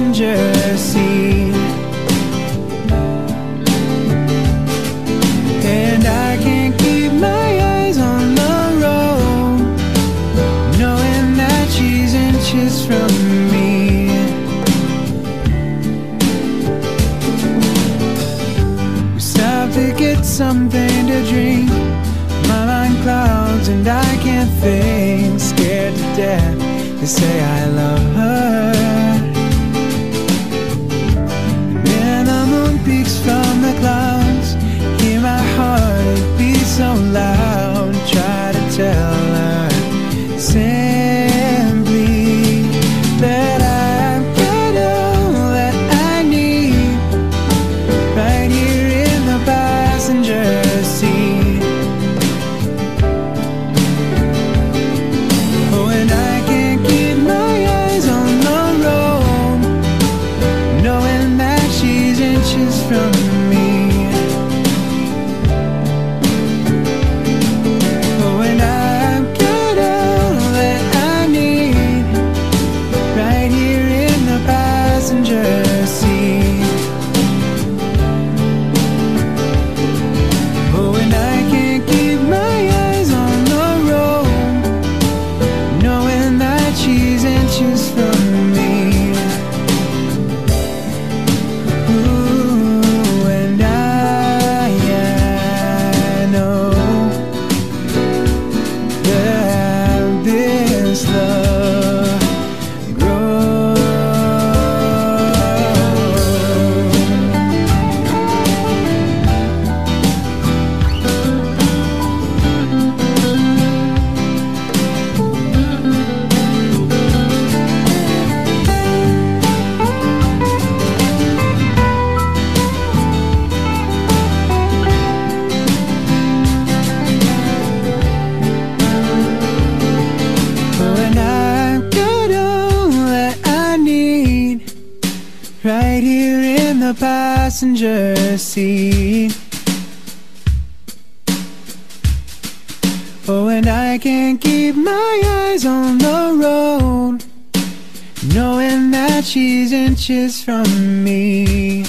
passenger seat. And I can't keep my eyes on the road Knowing that she's inches from me. We stopped to get something to drink. My mind clouds and I can't think. Scared to death to say I love so loud. the passenger seat. Oh, and I can't keep my eyes on the road, knowing that she's inches from me.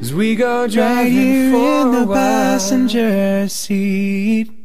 As we go driving right here in the passenger seat.